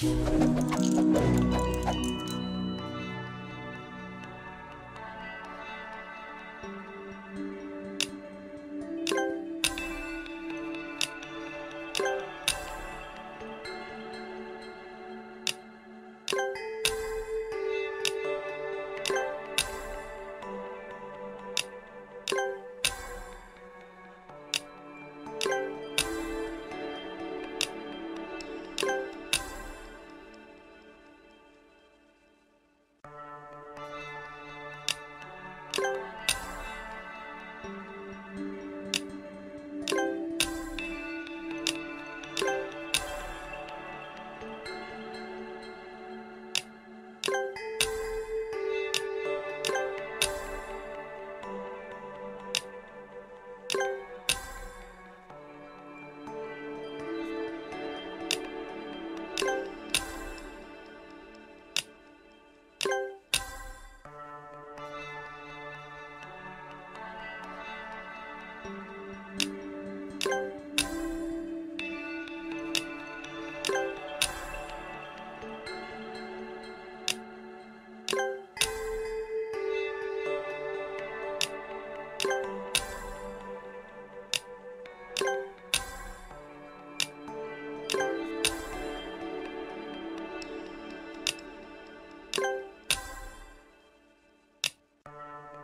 Thank you.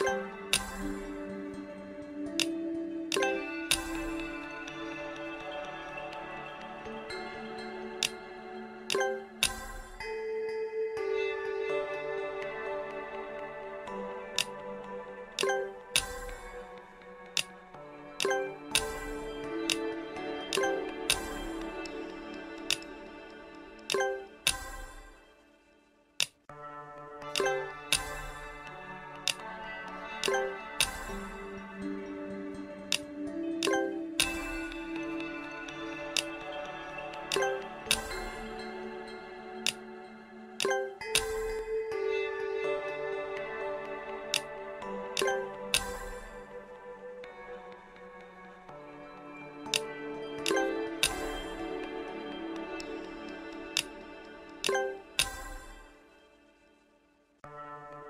you you Música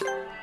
you